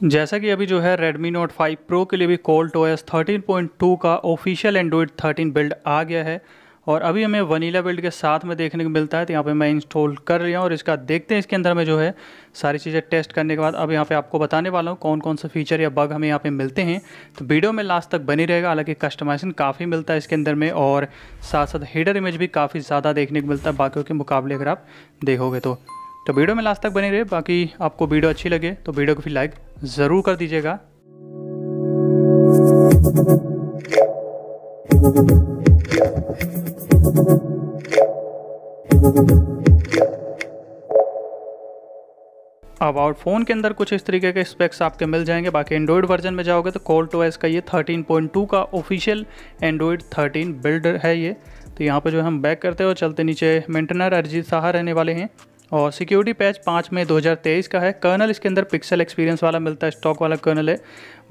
जैसा कि अभी जो है Redmi Note 5 Pro के लिए भी Colt OS 13.2 का ऑफिशियल एंड्रॉयड 13 बिल्ड आ गया है और अभी हमें वनीला बिल्ड के साथ में देखने को मिलता है तो यहाँ पे मैं इंस्टॉल कर लिया हूँ और इसका देखते हैं इसके अंदर में जो है सारी चीज़ें टेस्ट करने के बाद। अब यहाँ पे आपको बताने वाला हूँ कौन कौन से फीचर या बग हमें यहाँ पे मिलते हैं। तो वीडियो में लास्ट तक बनी रहेगा, हालाँकि कस्टमाइजेशन काफ़ी मिलता है इसके अंदर में और साथ साथ हेडर इमेज भी काफ़ी ज़्यादा देखने को मिलता है बाकियों के मुकाबले अगर आप देखोगे तो। तो वीडियो में लास्ट तक बने रहे बाकी आपको वीडियो अच्छी लगे तो वीडियो को फिर लाइक ज़रूर कर दीजिएगा। अबाउट फ़ोन के अंदर कुछ इस तरीके के स्पेक्स आपके मिल जाएँगे। बाकी एंड्रॉयड वर्जन में जाओगे तो कोल्ट ओएस का ये 13.2 का ऑफिशियल एंड्रॉयड 13 बिल्ड है ये। तो यहाँ पे जो हम बैक करते हो चलते नीचे। मेंटेनर अरिजीत साहा रहने वाले हैं। और सिक्योरिटी पैच पाँच मई 2023 का है। कर्नल इसके अंदर पिक्सल एक्सपीरियंस वाला मिलता है, स्टॉक वाला कर्नल है।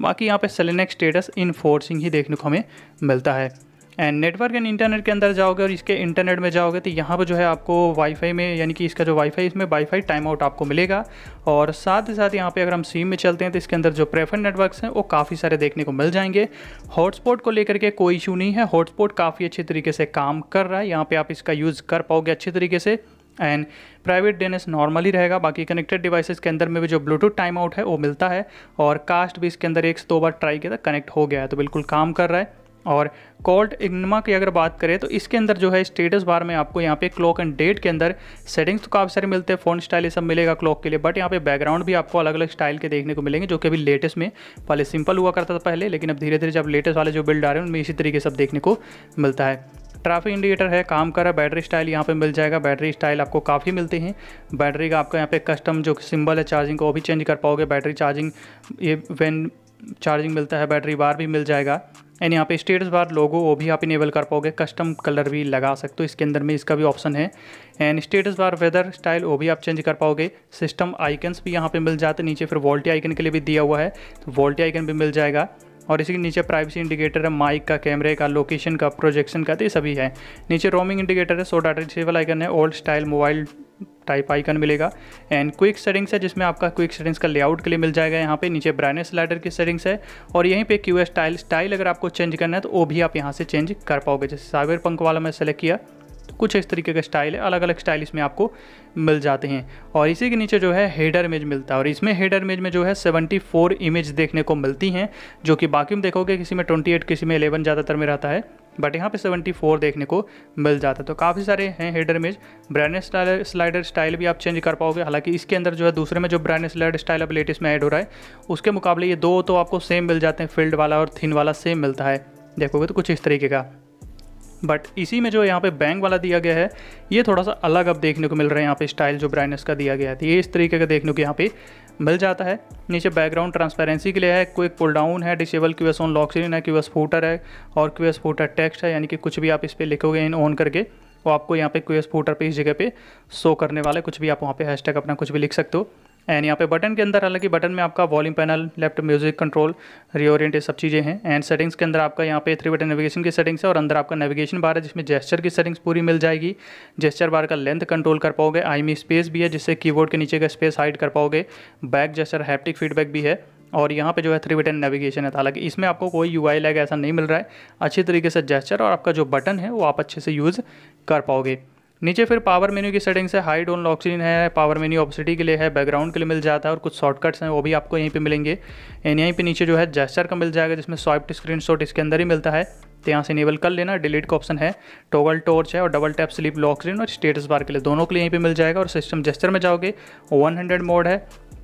बाकी यहाँ पे सेलेनेक स्टेटस इन फोर्सिंग ही देखने को हमें मिलता है। एंड नेटवर्क एंड इंटरनेट के अंदर जाओगे और इसके इंटरनेट में जाओगे तो यहाँ पर जो है आपको वाईफाई में, यानी कि इसका जो वाईफाई इसमें वाईफाई टाइम आउट आपको मिलेगा। और साथ ही साथ यहाँ पे अगर हम सीम में चलते हैं तो इसके अंदर जो प्रेफर नेटवर्क्स हैं, वो काफ़ी सारे देखने को मिल जाएँगे। हॉटस्पॉट को लेकर के कोई इशू नहीं है। हॉटस्पॉट काफ़ी अच्छे तरीके से काम कर रहा है। यहाँ पर आप इसका यूज़ कर पाओगे अच्छे तरीके से। एंड प्राइवेट डी नॉर्मली रहेगा। बाकी कनेक्टेड डिवाइसेस के अंदर में भी जो ब्लूटूथ टाइम आउट है, वो मिलता है। और कास्ट भी इसके अंदर एक दो बार ट्राई किया था कनेक्ट हो गया है तो बिल्कुल काम कर रहा है। और कॉल्ड इग्नमा की अगर बात करें तो इसके अंदर जो है स्टेटस बार में आपको यहाँ पे क्लॉक एंड डेट के अंदर सेटिंग्स तो काफ़ी सारे मिलते हैं। फ़ोन स्टाइल ये सब मिलेगा क्लॉक के लिए बट यहाँ पे बैकग्राउंड भी आपको अलग अलग स्टाइल के देखने को मिलेंगे, जो कि अभी लेटेस्ट में पहले सिंपल हुआ करता था पहले, लेकिन अब धीरे धीरे जब लेटेस्ट वाले जो बिल्ड आ रहे हैं, उनमें इसी तरीके सब देखने को मिलता है। ट्रैफ़िक इंडिकेटर है, काम कर रहा है, बैटरी स्टाइल यहाँ पे मिल जाएगा, बैटरी स्टाइल आपको काफ़ी मिलते हैं। बैटरी का आपका यहाँ पे कस्टम जो सिंबल है चार्जिंग को, वो भी चेंज कर पाओगे, बैटरी चार्जिंग ये वैन चार्जिंग मिलता है, बैटरी बार भी मिल जाएगा। एंड यहाँ पे स्टेटस बार लोगो वो भी आप इनेबल कर पाओगे कस्टम कलर भी लगा सकते हो, इसके अंदर में इसका भी ऑप्शन है। And status bar weather style वो भी आप चेंज कर पाओगे। सिस्टम आइकन्स भी यहाँ पे मिल जाते नीचे फिर वोल्टी आइकन के लिए भी दिया हुआ है तो वोल्टी आइकन भी मिल जाएगा। और इसी के नीचे प्राइवेसी इंडिकेटर है माइक का कैमरे का लोकेशन का प्रोजेक्शन का तो ये सभी है। नीचे रोमिंग इंडिकेटर है सो डाटा डिसेबल आइकन है old style mobile type icon मिलेगा। एंड क्विक सेटिंग्स है, जिसमें आपका क्विक सेटिंग्स का लेआउट के लिए मिल जाएगा यहाँ पे। नीचे ब्राइटनेस स्लाइडर की सेटिंग्स है, और यहीं पे क्यू स्टाइल स्टाइल अगर आपको चेंज करना है तो वो भी आप यहाँ से चेंज कर पाओगे। जैसे साइबर पंख वाला मैं सेलेक्ट किया तो कुछ इस तरीके का स्टाइल है अलग अलग स्टाइल इसमें आपको मिल जाते हैं। और इसी के नीचे जो है हेडर इमेज मिलता है और इसमें हेडर इमेज में जो है 74 इमेज देखने को मिलती हैं, जो कि बाकी में देखोगे किसी में 28 किसी में 11 ज़्यादातर में रहता है बट यहाँ पे 74 देखने को मिल जाता है। तो काफ़ी सारे हैं header image. Brand style slider style भी आप चेंज कर पाओगे। हालाँकि इसके अंदर जो है दूसरे में जो ब्रांड स्लाइडर स्टाइल अब लेटेस्ट में ऐड हो रहा है, उसके मुकाबले ये दो तो आपको सेम मिल जाते हैं। फ़ील्ड वाला और थिन वाला सेम मिलता है। देखोगे तो कुछ इस तरीके का। बट इसी में जो यहाँ पे बैंक वाला दिया गया है, ये थोड़ा सा अलग अब देखने को मिल रहा है यहाँ पे स्टाइल जो ब्राइटनेस का दिया गया है। तो ये इस तरीके का देखने को यहाँ पे मिल जाता है। नीचे बैकग्राउंड ट्रांसपेरेंसी के लिए है क्विक पुल डाउन है disable Q S on lock screen है क्यू एस फूटर है और क्यू एस फूटर टेक्स्ट है, यानी कि कुछ भी आप इस पर लिखोगे इन ऑन करके, वो आपको यहाँ पे क्यू एस फूटर पे इस जगह पे शो करने वाला है। कुछ भी आप वहाँ पे हैशटैग अपना कुछ भी लिख सकते हो। एंड यहाँ पे बटन के अंदर, हालाँकि बटन में आपका volume panel left music control reorient ये सब चीज़ें हैं। एंड सेटिंग्स के अंदर आपका यहाँ पे थ्री बटन नेविगेशन की सेटिंग्स है और अंदर आपका नेविगेशन बार है, जिसमें जेस्चर की सेटिंग्स पूरी मिल जाएगी। जेस्चर बार का लेंथ कंट्रोल कर पाओगे। आई मी स्पेस भी है, जिससे कीबोर्ड के नीचे का स्पेस हाइड कर पाओगे। बैक जेस्चर हैप्टिक फीडबैक भी है। और यहाँ पे जो है थ्री बटन नेविगेशन है। हालाँकि इसमें आपको कोई यू आई ऐसा नहीं मिल रहा है। अच्छी तरीके से जेस्चर और आपका जो बटन है, वो आप अच्छे से यूज़ कर पाओगे। नीचे फिर पावर मेन्यू की सेटिंग्स है हाइड ऑन लॉक है पावर मेन्यू ऑप्सिटी के लिए है बैकग्राउंड के लिए मिल जाता है और कुछ शॉर्टकट्स हैं, वो भी आपको यहीं पे मिलेंगे। एंड यहीं पे नीचे जो है जेस्चर का मिल जाएगा, जिसमें स्वाइप स्क्रीन शॉट इसके अंदर ही मिलता है। तो यहाँ से इनेबल कर लेना डिलीट का ऑप्शन है। टोगल टॉर्च है और double tap sleep lock screen और स्टेटस बार के लिए दोनों के लिए यहीं पे मिल जाएगा और सिस्टम जेस्टर में जाओगे। 100 मोड है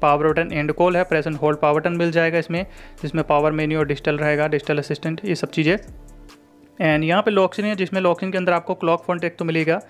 पावर बटन एंड कॉल है प्रेजेंट होल्ड पावर बटन मिल जाएगा इसमें, जिसमें पावर मेन्यू और डिजिटल रहेगा डिजिटल असिस्टेंट ये सब चीज़ें। एंड यहाँ पे लॉक्सिन है, जिसमें लॉक्सिन के अंदर आपको क्लॉक फॉन्ट एक तो मिलेगा।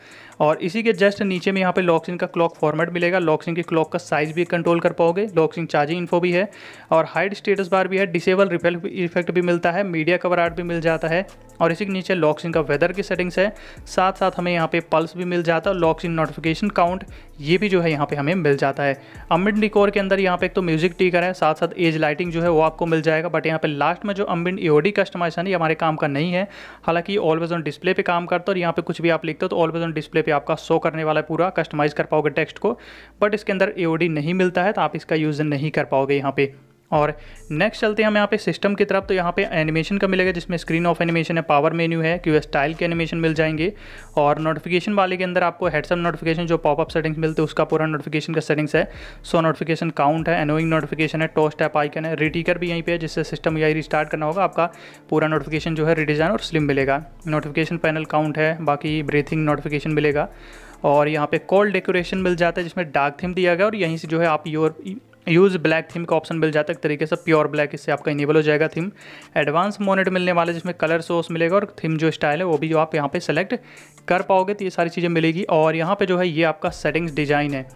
और इसी के जस्ट नीचे में यहाँ पे लॉक्सिन का क्लॉक फॉर्मेट मिलेगा। लॉक्सिन की क्लॉक का साइज़ भी कंट्रोल कर पाओगे। लॉक्सिन चार्जिंग इन्फो भी है। और हाइड स्टेटस बार भी है। डिसेबल रिपेल इफ़ेक्ट भी मिलता है। मीडिया कवर आर्ट भी मिल जाता है। और इसी के नीचे लॉक्सिन का वेदर की सेटिंग्स है। साथ साथ हमें यहाँ पे पल्स भी मिल जाता है लॉक्सिन नोटिफिकेशन काउंट ये भी जो है यहाँ पे हमें मिल जाता है। अम्बिन डिकोर के अंदर यहाँ पे एक तो म्यूज़िक टीकर है, साथ साथ एज लाइटिंग जो है वो आपको मिल जाएगा बट यहाँ पे लास्ट में जो अम्बिन ईओडी कस्टमाइजेशन है हमारे काम का नहीं है। हालाँकि ऑलवेज ऑन डिस्प्ले पे काम करता है और यहाँ पे कुछ भी आप लिखते हो तो ऑलवेज ऑन डिस्प्ले पे आपका शो करने वाला है पूरा कस्टमाइज कर पाओगे टेक्स्ट को बट इसके अंदर ए नहीं मिलता है तो आप इसका यूज़ नहीं कर पाओगे यहाँ पे। और नेक्स्ट चलते हैं हम यहाँ पे सिस्टम की तरफ़। तो यहाँ पे एनिमेशन का मिलेगा, जिसमें स्क्रीन ऑफ़ एनिमेशन है पावर मेन्यू है क्यू स्टाइल के एनिमेशन मिल जाएँगे। और नोटिफिकेशन वाले के अंदर आपको हेडसअप नोटिफिकेशन जो पॉपअप सेटिंग्स मिलते हैं, उसका पूरा नोटिफिकेशन का सेटिंग्स है। सो नोटिफिकेशन काउंट है एनोइंग नोटिफिकेशन है टोस्ट ऐप आइकन है रिटीकर भी यहीं पर है, जिससे सिस्टम यही रिस्टार्ट करना होगा, आपका पूरा नोटिफिकेशन जो है रिडिजाइन और स्लिम मिलेगा। नोटिफिकेशन पैनल काउंट है, बाकी ब्रीथिंग नोटिफिकेशन मिलेगा। और यहाँ पे कॉल डेकोरेशन मिल जाता है, जिसमें डार्क थीम दिया गया, और यहीं से जो है आप योर यूज़ ब्लैक थीम का ऑप्शन मिल जाता है तरीके से प्योर ब्लैक इससे आपका इनेबल हो जाएगा थीम एडवांस मोनेट मिलने वाला जिसमें कलर सोर्स मिलेगा और थीम जो स्टाइल है, वो भी जो आप यहाँ पे सेलेक्ट कर पाओगे तो ये सारी चीज़ें मिलेगी। और यहाँ पे जो है, ये आपका सेटिंग्स डिज़ाइन है,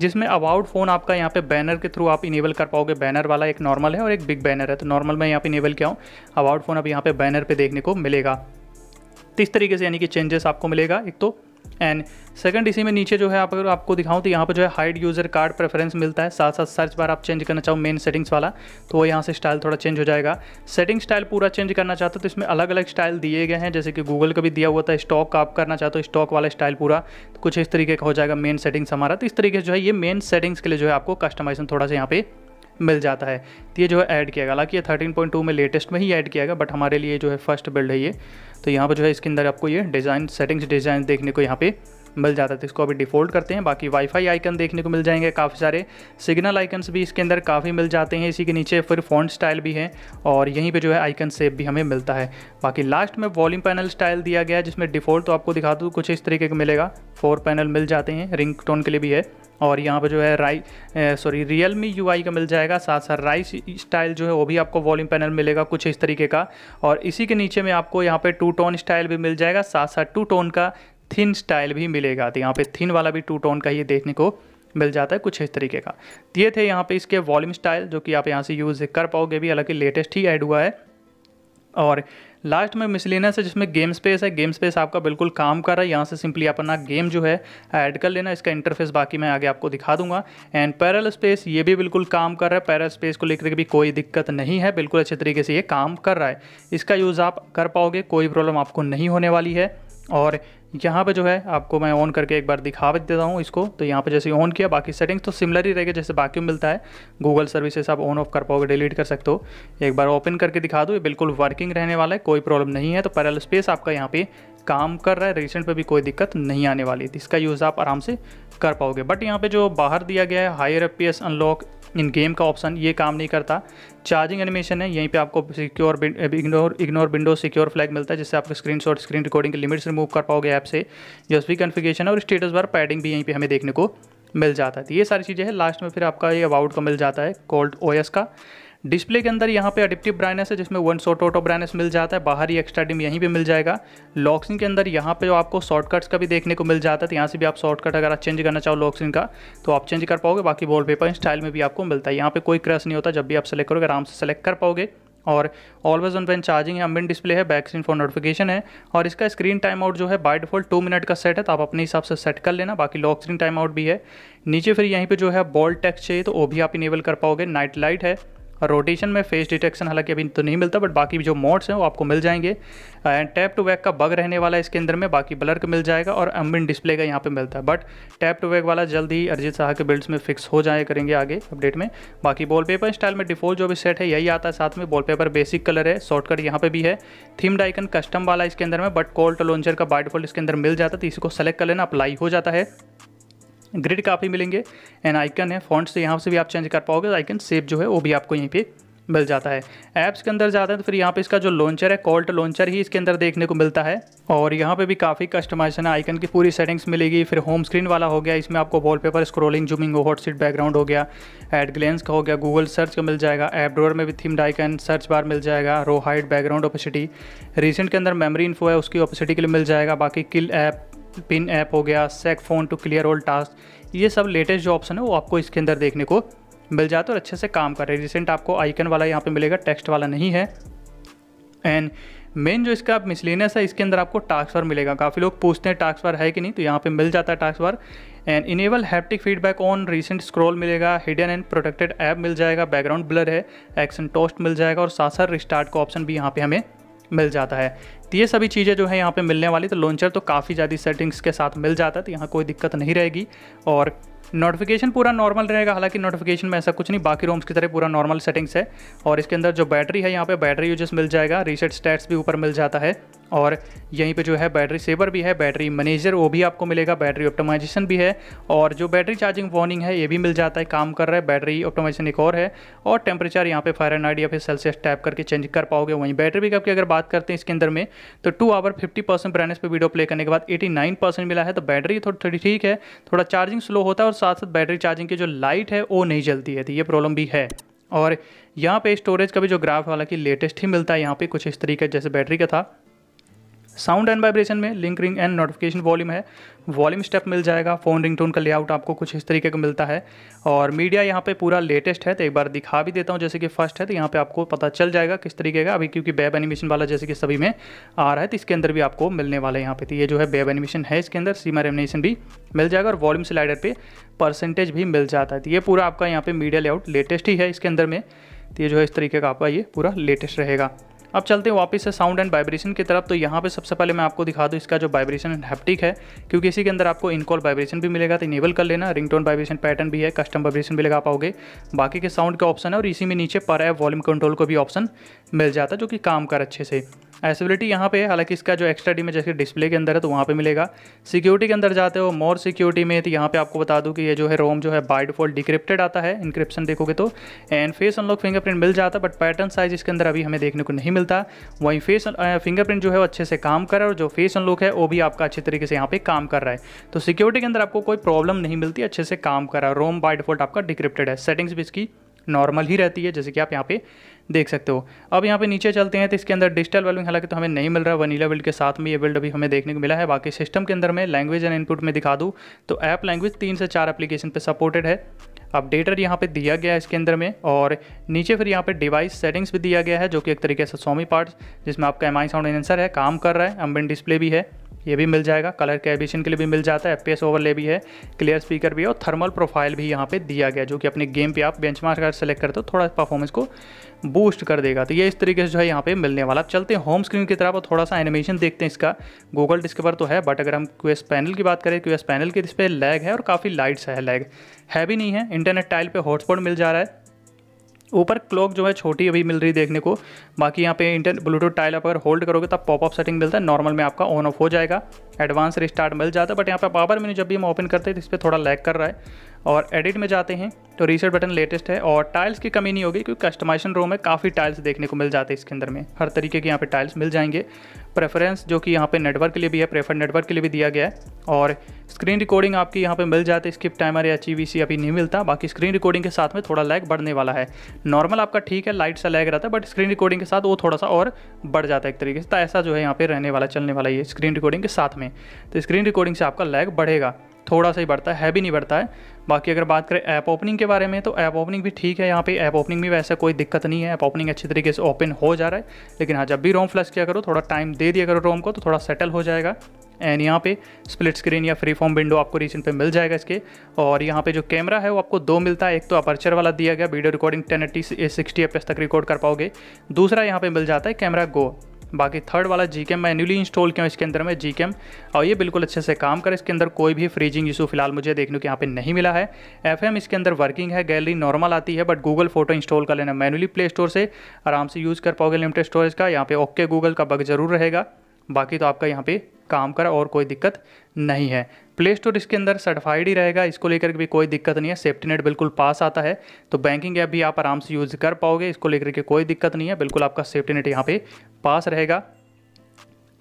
जिसमें अबाउट फ़ोन आपका यहाँ पे बैनर के थ्रू आप इनेबल कर पाओगे। बैनर वाला एक नॉर्मल है और एक बिग बैनर है तो नॉर्मल मैं यहाँ पे इनेबल किया हूँ। अबाउट फ़ोन अब यहाँ पे बैनर पे देखने को मिलेगा। तो इस तरीके से यानी कि चेंजेस आपको मिलेगा। एक तो एंड सेकंड इसी में नीचे जो है, आप अगर आपको दिखाऊँ तो यहाँ पर जो है हाइड यूज़र कार्ड प्रेफरेंस मिलता है। साथ साथ सर्च बार आप चेंज करना चाहो मेन सेटिंग्स वाला तो वो यहाँ से स्टाइल थोड़ा चेंज हो जाएगा। सेटिंग स्टाइल पूरा चेंज करना चाहते हो तो इसमें अलग अलग स्टाइल दिए गए हैं, जैसे कि गूगल का भी दिया हुआ था स्टॉक आप करना चाहते हो स्टॉक वाला स्टाइल पूरा तो कुछ इस तरीके का हो जाएगा मेन सेटिंग्स हमारा। तो इस तरीके से जो है, ये मेन सेटिंग्स के लिए जो है आपको कस्टमाइजेशन थोड़ा सा यहाँ पे मिल जाता है। तो ये जो है ऐड किया गया। हालाँकि ये 13.2 में लेटेस्ट में ही ऐड किया गया बट हमारे लिए जो है फ़र्स्ट बिल्ड है ये। तो यहाँ पर जो है इसके अंदर आपको ये डिज़ाइन सेटिंग्स डिज़ाइन देखने को यहाँ पे मिल जाता है तो इसको अभी डिफ़ॉल्ट करते हैं। बाकी वाईफाई आइकन देखने को मिल जाएँगे, काफ़ी सारे सिग्नल आइकन्स भी इसके अंदर काफ़ी मिल जाते हैं। इसी के नीचे फिर फ़ॉन्ट स्टाइल भी है और यहीं पे जो है आइकन सेप भी हमें मिलता है। बाकी लास्ट में वॉल्यूम पैनल स्टाइल दिया गया जिसमें डिफ़ॉल्ट तो आपको दिखा दूँ, कुछ इस तरीके का मिलेगा। फोर पैनल मिल जाते हैं रिंग टोन के लिए भी है। और यहाँ पर जो है राई सॉरी रियल मी यू का मिल जाएगा, साथ साथ राइस स्टाइल जो है वो भी आपको वॉल्यूम पैनल मिलेगा, कुछ इस तरीके का। और इसी के नीचे में आपको यहाँ पे टू टोन स्टाइल भी मिल जाएगा, साथ साथ टू टोन का थिन स्टाइल भी मिलेगा। तो यहाँ पे थिन वाला भी टू टोन का ये देखने को मिल जाता है कुछ इस तरीके का। ये थे यहाँ पे इसके वॉल्यूम स्टाइल जो कि आप यहाँ से यूज़ कर पाओगे भी, हालाँकि लेटेस्ट ही ऐड हुआ है। और लास्ट में मिसलिनस है, जिसमें गेम स्पेस है। गेम स्पेस आपका बिल्कुल काम कर रहा है। यहाँ से सिंपली अपना गेम जो है ऐड कर लेना। इसका इंटरफेस बाकी मैं आगे आपको दिखा दूँगा। एंड पैरल स्पेस ये भी बिल्कुल काम कर रहा है। पैरल स्पेस को लेकर भी कोई दिक्कत नहीं है। बिल्कुल अच्छे तरीके से ये काम कर रहा है। इसका यूज़ आप कर पाओगे। कोई प्रॉब्लम आपको नहीं होने वाली है। और यहाँ पे जो है आपको मैं ऑन करके एक बार दिखा देता हूँ इसको। तो यहाँ पे जैसे ऑन किया, बाकी सेटिंग्स तो सिमिलर ही रहेगा जैसे बाकी मिलता है। गूगल सर्विसेज़ आप ऑन ऑफ़ कर पाओगे डिलीट कर सकते हो। एक बार ओपन करके दिखा दो, ये बिल्कुल वर्किंग रहने वाला है, कोई प्रॉब्लम नहीं है। तो पैरल स्पेस आपका यहाँ पे काम कर रहा है रिसेंट पे भी कोई दिक्कत नहीं आने वाली। इसका यूज़ आप आराम से कर पाओगे। बट यहाँ पे जो बाहर दिया गया है higher F unlock in game का ऑप्शन ये काम नहीं करता। चार्जिंग एनिमेशन है, यहीं पे आपको secure ignore ignore window secure flag मिलता है, जिससे आप स्क्रीन शॉट स्क्रीन रिकॉर्डिंग के लिमिट्स रिमूव कर पाओगे ऐप से। जो भी कन्फिगेशन है और स्टेटस बार पैडिंग भी यहीं पे हमें देखने को मिल जाता है। तो ये सारी चीज़ें हैं। लास्ट में फिर आपका ये अबाउट का मिल जाता है कोल्ड ओ का। डिस्प्ले के अंदर यहाँ पे एडिप्टिव ब्राइनेस है, जिसमें वन शॉट ऑटो ब्राइनेस मिल जाता है, बाहर ही एक्स्ट्रा डिम यहीं पे मिल जाएगा। लॉक्सिंग के अंदर यहाँ पे जो आपको शॉर्टकट्स का भी देखने को मिल जाता है तो यहाँ से भी आप शॉर्टकट अगर आप चेंज करना चाहो लॉक्सिंग का तो आप चेंज कर पाओगे। बाकी वॉल पेपर स्टाइल में भी आपको मिलता है। यहाँ पर कोई क्रैश नहीं होता, जब भी आप सेलेक्ट करोगे, आराम से सेलेक्ट कर पाओगे। और ऑलवेज ऑन पेन चार्जिंग है डिस्प्ले है बैक स्क्रीन फॉर नोटिफिकेशन है। और इसका स्क्रीन टाइम आउट जो है बाय डिफ़ॉल्ट टू मिनट का सेट है तो आप अपने हिसाब से सेट कर लेना। बाकी लॉक स्क्रीन टाइम आउट भी है। नीचे फिर यहीं पे जो है बॉल टेक्स्ट चाहिए तो वो भी आप इनेबल कर पाओगे। नाइट लाइट है। रोटेशन में फेस डिटेक्शन हालाँकि अभी तो नहीं मिलता बट बाकी जो मोड्स हैं वो आपको मिल जाएँगे। एंड टैप टू वैक का बग रहने वाला है इसके अंदर में, बाकी ब्लर का मिल जाएगा और अम्बिन डिस्प्ले का यहाँ पे मिलता है। बट टैप टू वैक वाला जल्द ही अरिजीत शाह के बिल्ड्स में फिक्स हो जाए करेंगे आगे अपडेट में। बाकी वॉल पेपर स्टाइल में डिफ़ॉल्ट जो भी सेट है, यही आता है साथ में। वॉल पेपर बेसिक कलर है शॉर्टकट यहाँ पर भी है। थीम आइकन कस्टम वाला इसके अंदर में बट कोल्ट लॉन्चर का डिफ़ॉल्ट इसके अंदर मिल जाता है तो इसी को सेलेक्ट कर लेना अप्लाई हो जाता है। ग्रिड काफ़ी मिलेंगे। एंड आइकन है फॉन्ट से यहाँ से भी आप चेंज कर पाओगे आइकन सेप जो है वो भी आपको यहीं पे मिल जाता है। ऐप्स के अंदर जाते हैं तो फिर यहाँ पे इसका जो लॉन्चर है कॉल्ट लॉन्चर ही इसके अंदर देखने को मिलता है। और यहाँ पे भी काफ़ी कस्टमाइजेशन है आइकन की पूरी सेटिंग्स मिलेगी। फिर होम स्क्रीन वाला हो गया, इसमें आपको wallpaper scrolling zooming hot seat background हो गया। एड ग्लेंस का हो गया गूगल सर्च का मिल जाएगा। ऐप ड्रोर में भी थीम्ड आइकन सर्च बार मिल जाएगा। Row height background opacity recent के अंदर मेमरी इन्फो है, उसकी ओपेसिटी के लिए मिल जाएगा। बाकी किल ऐप पिन ऐप हो गया shake phone to clear all task ये सब लेटेस्ट जो ऑप्शन है वो आपको इसके अंदर देखने को मिल जाता है और अच्छे से काम कर रहे हैं। रिसेंट आपको आइकन वाला यहाँ पे मिलेगा टेक्स्ट वाला नहीं है। एंड मेन जो इसका मिसलिनियस है, इसके अंदर आपको टास्फर मिलेगा। काफ़ी लोग पूछते हैं टास्क टास्फर है कि नहीं तो यहाँ पे मिल जाता है टास्फर and enable haptic feedback on recent scroll मिलेगा हिडन एंड प्रोटेक्टेड ऐप मिल जाएगा बैकग्राउंड ब्लर है एक्सन टोस्ट मिल जाएगा और साथ साथ रिस्टार्ट का ऑप्शन भी यहाँ पे हमें मिल जाता है। तो ये सभी चीज़ें जो है यहाँ पे मिलने वाली तो लॉन्चर तो काफ़ी ज़्यादा सेटिंग्स के साथ मिल जाता है तो यहाँ कोई दिक्कत नहीं रहेगी। और नोटिफिकेशन पूरा नॉर्मल रहेगा, हालाँकि नोटिफिकेशन में ऐसा कुछ नहीं, बाकी रोम्स की तरह पूरा नॉर्मल सेटिंग्स है। और इसके अंदर जो बैटरी है, यहाँ पे बैटरी यूजेस मिल जाएगा रीसेट स्टैट्स भी ऊपर मिल जाता है। और यहीं पे जो है बैटरी सेवर भी है, बैटरी मैनेजर वो भी आपको मिलेगा, बैटरी ऑप्टोमाइजेशन भी है और जो बैटरी चार्जिंग वार्निंग है ये भी मिल जाता है, काम कर रहा है, बैटरी ऑप्टोमाइजेशन एक और है और टेम्परेचर यहाँ पे फायर नाइट या फिर सेल्सियस टैप करके चेंज कर पाओगे वहीं। बैटरी बैकअप की अगर बात करते हैं इसके अंदर में तो two hour fifty percent brightness पर वीडियो प्ले करने के बाद एटी नाइन परसेंट मिला है तो बैटरी थोड़ी थोड़ी ठीक है, थोड़ा चार्जिंग स्लो होता है और साथ साथ बैटरी चार्जिंग की जो लाइट है वो नहीं जलती है तो ये प्रॉब्लम भी है। और यहाँ पे स्टोरेज का भी जो ग्राफ वाला हालाँकि लेटेस्ट ही मिलता है, यहाँ पे कुछ इस तरीके जैसे बैटरी का था। साउंड एंड वाइब्रेशन में link ring and notification volume है। वॉल्यूम स्टेप मिल जाएगा फ़ोन रिंगटोन का लेआउट आपको कुछ इस तरीके का मिलता है। और मीडिया यहाँ पे पूरा लेटेस्ट है तो एक बार दिखा भी देता हूँ, जैसे कि फ़र्स्ट है तो यहाँ पे आपको पता चल जाएगा किस तरीके का, अभी क्योंकि वेब एनिमेशन वाला जैसे कि सभी में आ रहा है तो इसके अंदर भी आपको मिलने वाला है यहाँ पे। तो ये जो है वेब एनिमेशन है इसके अंदर, सीमा एनिमेशन भी मिल जाएगा और वॉल्यूम स्लाइडर पर परसेंटेज भी मिल जाता है। तो ये पूरा आपका यहाँ पर मीडिया लेआउट लेटेस्ट ही है इसके अंदर में। तो ये जो है इस तरीके का आपका ये पूरा लेटेस्ट रहेगा। अब चलते हैं वापस से साउंड एंड वाइब्रेशन की तरफ़। तो यहाँ पे सबसे पहले मैं आपको दिखा दूँ, इसका जो वाइब्रेशन एंड हैप्टिक है, क्योंकि इसी के अंदर आपको इनकॉल वाइब्रेशन भी मिलेगा तो इनेबल कर लेना। रिंगटोन वाइब्रेशन पैटर्न भी है कस्टम वाइब्रेशन भी लगा पाओगे। बाकी के साउंड का ऑप्शन है, और इसी में नीचे पर ऐप वॉल्यूम कंट्रोल को भी ऑप्शन मिल जाता है जो कि काम कर अच्छे से। एसिबिलिटी यहाँ पे है हालाँकि इसका जो एक्स्ट्रा डी में जैसे डिस्प्ले के अंदर है तो वहाँ पे मिलेगा। सिक्योरिटी के अंदर जाते हो मोर सिक्योरिटी में तो यहाँ पे आपको बता दूँ कि ये जो है रोम जो है बाय डिफ़ॉल्ट डिक्रिप्टेड आता है इंक्रिप्शन देखोगे तो। एंड फेस अनलॉक फिंगरप्रिंट मिल जाता बट पैटर्न साइज़ इसके अंदर अभी हमें देखने को नहीं मिलता। वहीं फेस फिंगरप्रिंट जो है वो अच्छे से काम कर रहा है, और जो फेस अनलॉक है, वो भी आपका अच्छे तरीके से यहाँ पे काम कर रहा है। तो सिक्योरिटी के अंदर आपको कोई प्रॉब्लम नहीं मिलती, अच्छे से काम कर रहा है। रोम बाय डिफ़ॉल्ट आपका डिक्रिप्टेड है। सेटिंग्स भी इसकी नॉर्मल ही रहती है, जैसे कि आप यहाँ पे देख सकते हो। अब यहाँ पे नीचे चलते हैं तो इसके अंदर डिजिटल वेल्विंग हालाँकि तो हमें नहीं मिल रहा वनीला बिल्ड के साथ में ये बिल्ड अभी हमें देखने को मिला है। बाकी सिस्टम के अंदर में लैंग्वेज एंड इनपुट में दिखा दूँ तो ऐप लैंग्वेज तीन से चार एप्लीकेशन पर सपोर्टेड है। अपडेटर यहाँ पे दिया गया है इसके अंदर में, और नीचे फिर यहाँ पे डिवाइस सेटिंग्स भी दिया गया है, जो कि एक तरीके से सोमी पार्ट्स जिसमें आपका एम आई साउंड एनसर है, काम कर रहा है अम्बिन डिस्प्ले भी है। ये भी मिल जाएगा। कलर कैबिशन के लिए भी मिल जाता है। एफ़ ओवरले भी है। क्लियर स्पीकर भी है और थर्मल प्रोफ़ाइल भी यहाँ पे दिया गया, जो कि अपने गेम पे आप बेंच मार्क सेलेक्ट करते हो, थोड़ा परफॉर्मेंस को बूस्ट कर देगा। तो ये इस तरीके से जो है यहाँ पे मिलने वाला। अब चलते हैं होम स्क्रीन की तरफ़ और थोड़ा सा एनिमेशन देखते हैं इसका। गूगल डिस्कवर तो है बट अगर हम क्यू पैनल की बात करें क्यू पैनल के इस पर लैग है और काफ़ी लाइट्स है लैग है भी नहीं है। इंटरनेट टाइल पे हॉटस्पॉट मिल जा रहा है। ऊपर क्लॉक जो है छोटी अभी मिल रही देखने को। बाकी यहाँ पे इंटर ब्लूटूथ टाइल आप अगर होल्ड करोगे तब पॉपअप सेटिंग मिलता है। नॉर्मल में आपका ऑन ऑफ़ हो जाएगा। एडवांस रिस्टार्ट मिल जाता है बट यहाँ पे पावर मेन्यू जब भी हम ओपन करते हैं तो इस पर थोड़ा लैग कर रहा है। और एडिट में जाते हैं। तो रीसेट बटन लेटेस्ट है और टाइल्स की कमी नहीं होगी क्योंकि कस्टमाइजेशन रोम में काफ़ी टाइल्स देखने को मिल जाते हैं इसके अंदर में। हर तरीके के यहाँ पे टाइल्स मिल जाएँगे। प्रेफरेंस जो कि यहाँ पे नेटवर्क के लिए भी है प्रेफर नेटवर्क के लिए भी दिया गया है। और स्क्रीन रिकॉर्डिंग आपकी यहाँ पे मिल जाती है स्किप टाइमर या ची अभी नहीं मिलता। बाकी स्क्रीन रिकॉर्डिंग के साथ में थोड़ा लैग बढ़ने वाला है। नॉर्मल आपका ठीक है लाइट सा लैग रहता है बट स्क्रीन रिकॉर्डिंग के साथ वो थोड़ा सा और बढ़ जाता है एक तरीके से। तो ऐसा जो है यहाँ पे रहने वाला, चलने वाला ये स्क्रीन रिकॉर्डिंग के साथ में। तो स्क्रीन रिकॉर्डिंग से आपका लैग बढ़ेगा। थोड़ा सा ही बढ़ता है भी नहीं बढ़ता है। बाकी अगर बात करें ऐप ओपनिंग के बारे में तो ऐप ओपनिंग भी ठीक है, यहाँ पे ऐप ओपनिंग में वैसे कोई दिक्कत नहीं है। ऐप ओपनिंग अच्छी तरीके से ओपन हो जा रहा है। लेकिन हाँ जब भी रोम फ्लश किया करो, थोड़ा टाइम दे दिया करो रोम को तो थोड़ा सेटल हो जाएगा। एंड यहाँ पे स्प्लिट स्क्रीन या फ्री फॉर्म विंडो आपको रीजन पे मिल जाएगा इसके। और यहाँ पे जो कैमरा है, वो आपको दो मिलता है। एक तो अपर्चर वाला दिया गया video recording ten eighty sixty FS तक रिकॉर्ड कर पाओगे। दूसरा यहाँ पे मिल जाता है कैमरा गो बाकी थर्ड वाला जी कैम मैन्युअली इंस्टॉल किया इसके अंदर में जी कैम और ये बिल्कुल अच्छे से काम करे इसके अंदर। कोई भी फ्रीजिंग इशू फ़िलहाल मुझे देखने को यहाँ पे नहीं मिला है। एफएम इसके अंदर वर्किंग है गैलरी नॉर्मल आती है बट गूगल फ़ोटो इंस्टॉल कर लेना मैनुअली प्ले स्टोर से। आराम से यूज़ कर पाओगे लिमिटेड स्टोरेज का। यहाँ पे ओके गूगल का बग ज़रूर रहेगा। बाकी तो आपका यहाँ पे काम करा और कोई दिक्कत नहीं है। प्ले स्टोर इसके अंदर सर्टिफाइड ही रहेगा, इसको लेकर भी कोई दिक्कत नहीं है। सेफ्टी नेट बिल्कुल पास आता है तो बैंकिंग ऐप भी आप आराम से यूज़ कर पाओगे, इसको लेकर के कोई दिक्कत नहीं है, बिल्कुल आपका सेफ्टी नेट यहाँ पे पास रहेगा।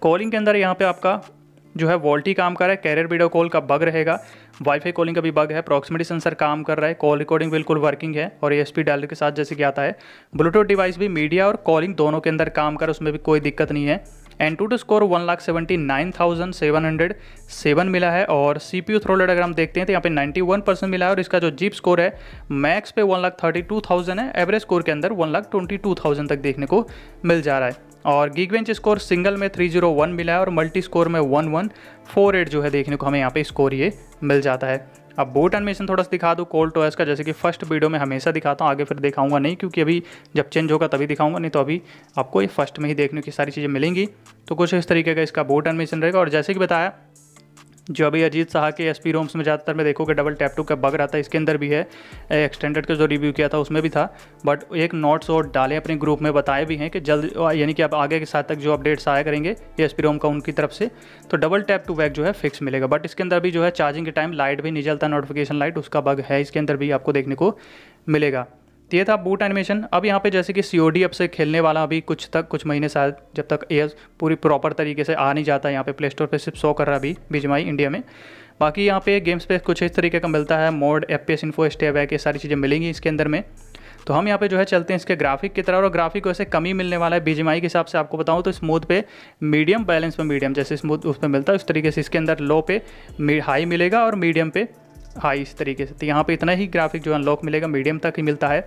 कॉलिंग के अंदर यहाँ पे आपका जो है वोल्टी काम कर रहा है कैरियर वीडियो कॉल का बग रहेगा। वाईफाई कॉलिंग का भी बग है प्रॉक्सिमिटी सेंसर काम कर रहा है कॉल रिकॉर्डिंग बिल्कुल वर्किंग है और ए एस के साथ जैसे कि आता है। ब्लूटूथ डिवाइस भी मीडिया और कॉलिंग दोनों के अंदर काम कर उसमें भी कोई दिक्कत नहीं है। AnTuTu score one lakh seventy nine thousand seven hundred seven मिला है और सी पी यू थ्रोलेट अगर हम देखते हैं तो यहाँ पे नाइन्टी वन परसेंट मिला है और इसका जो जीप स्कोर है, मैक्स पे one lakh thirty two thousand है। एवरेज स्कोर के अंदर one lakh twenty two thousand तक देखने को मिल जा रहा है। और गिग बेंच स्कोर सिंगल में थ्री ज़ीरो वन मिला है और मल्टी स्कोर में वन वन फोर एट जो है देखने को हमें यहाँ पे स्कोर ये मिल जाता है। अब बोट एनिमेशन थोड़ा सा दिखा दूँ कोल्ड टोएस का, जैसे कि फ़र्स्ट वीडियो में हमेशा दिखाता हूँ, आगे फिर दिखाऊँगा नहीं, क्योंकि अभी जब चेंज होगा तभी दिखाऊँगा, नहीं तो अभी आपको ये फ़र्स्ट में ही देखने की सारी चीज़ें मिलेंगी। तो कुछ इस तरीके का इसका बोट एनिमेशन रहेगा, और जैसे कि बताया जो अभी अजीत शाह के एस पी रोम्स में ज़्यादातर में देखोगे डबल टैप टू का बग रहा था, इसके अंदर भी है। एक्सटेंडेड का जो रिव्यू किया था, उसमें भी था। बट एक नोट्स और डाले अपने ग्रुप में, बताए भी हैं कि जल्द यानी कि अब आगे के साथ तक जो अपडेट्स आया करेंगे एस पी रोम का उनकी तरफ़ से तो डबल टैप टू बैक जो है फिक्स मिलेगा। बट इसके अंदर भी जो है चार्जिंग के टाइम लाइट भी नहीं जलता नोटिफिकेशन लाइट उसका बग है, इसके अंदर भी आपको देखने को मिलेगा। तो ये था बूट एनिमेशन अब यहाँ पे जैसे कि सी ओ डी अब से खेलने वाला अभी कुछ तक, कुछ महीने शायद जब तक एयर पूरी प्रॉपर तरीके से आ नहीं जाता यहाँ पे प्ले स्टोर पर सिर्फ़ शो कर रहा है अभी बीजमाई इंडिया में। बाकी यहाँ पे गेम्स पे कुछ इस तरीके का मिलता है mode F P S info stay ये सारी चीज़ें मिलेंगी इसके अंदर में। तो हम यहाँ पे जो है चलते हैं इसके ग्राफिक की तरह और ग्राफिक वैसे कमी मिलने वाला है बीजीएमआई के हिसाब से आपको बताऊँ तो स्मूथ पे मीडियम बैलेंस पे मीडियम जैसे स्मूथ उस पर मिलता है, उस तरीके से इसके अंदर लो पे हाई मिलेगा और मीडियम पे हाई इस तरीके से। तो यहाँ पे इतना ही ग्राफिक जो अनलॉक मिलेगा मीडियम तक ही मिलता है।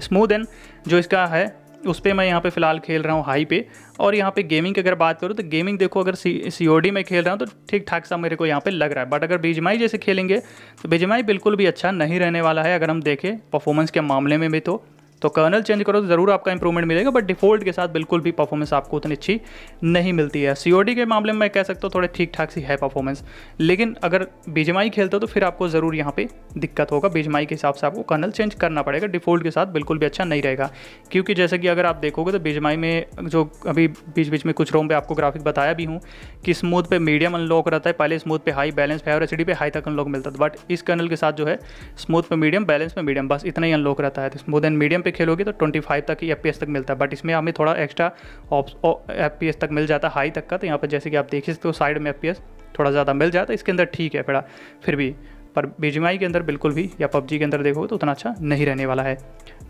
स्मूथ एंड जो इसका है, उस पर मैं यहाँ पे फ़िलहाल खेल रहा हूँ हाई पे। और यहाँ पे गेमिंग की अगर बात करूँ तो गेमिंग देखो, अगर सी सी में खेल रहा हूँ तो ठीक ठाक सा मेरे को यहाँ पे लग रहा है। बट अगर बीजमाई जैसे खेलेंगे तो बीजमाई बिल्कुल भी अच्छा नहीं रहने वाला है, अगर हम देखें परफॉर्मेंस के मामले में भी तो। तो कर्नल चेंज करो तो ज़रूर आपका इंप्रूवमेंट मिलेगा बट डिफ़ॉल्ट के साथ बिल्कुल भी परफॉर्मेंस आपको उतनी अच्छी नहीं मिलती है। सीओडी के मामले में मैं कह सकता हूँ थोड़े ठीक ठाक सी है परफॉर्मेंस लेकिन अगर बीजमाई खेलते हो तो फिर आपको ज़रूर यहाँ पे दिक्कत होगा। बीजमाई के हिसाब से आपको कर्नल चेंज करना पड़ेगा डिफ़ॉल्ट के साथ बिल्कुल भी अच्छा नहीं रहेगा। क्योंकि जैसे कि अगर आप देखोगे तो बीजमाई में जो अभी बीच बीच में कुछ रोम पे आपको ग्राफिक बताया भी हूँ कि स्मूथ पे मीडियम अनलॉक रहता है, पहले स्मूथ पे हाई बैलेंस पे और एच पे हाई तक अनलॉक मिलता था बट इस कर्नल के साथ जो है स्मूथ पे मीडियम बैलेंस पे मीडियम बस इतना ही अनलॉक रहता है। तो स्मूथ एंड मीडियम पे खेलोगे तो ट्वेंटी फाइव तक ही एफ़ तक मिलता है। बट इसमें हमें थोड़ा एक्स्ट्रा एफ़ तक मिल जाता है हाई तक का। तो यहाँ पर जैसे कि आप देख सकते हो साइड में एफपीएस थोड़ा ज़्यादा मिल जाता है। इसके अंदर ठीक है फिर फिर भी। पर बीजीमाई के अंदर बिल्कुल भी या पबजी के अंदर देखो तो उतना अच्छा नहीं रहने वाला है।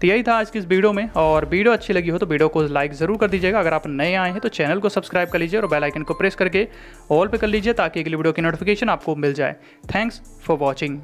तो यही था आज की इस वीडियो में। और वीडियो अच्छी लगी हो तो वीडियो को लाइक ज़रूर कर दीजिएगा। अगर आप नए आए हैं तो चैनल को सब्सक्राइब कर लीजिए और बेल आइकन को प्रेस करके ऑल पे कर लीजिए ताकि अगली वीडियो की नोटिफिकेशन आपको मिल जाए। Thanks for watching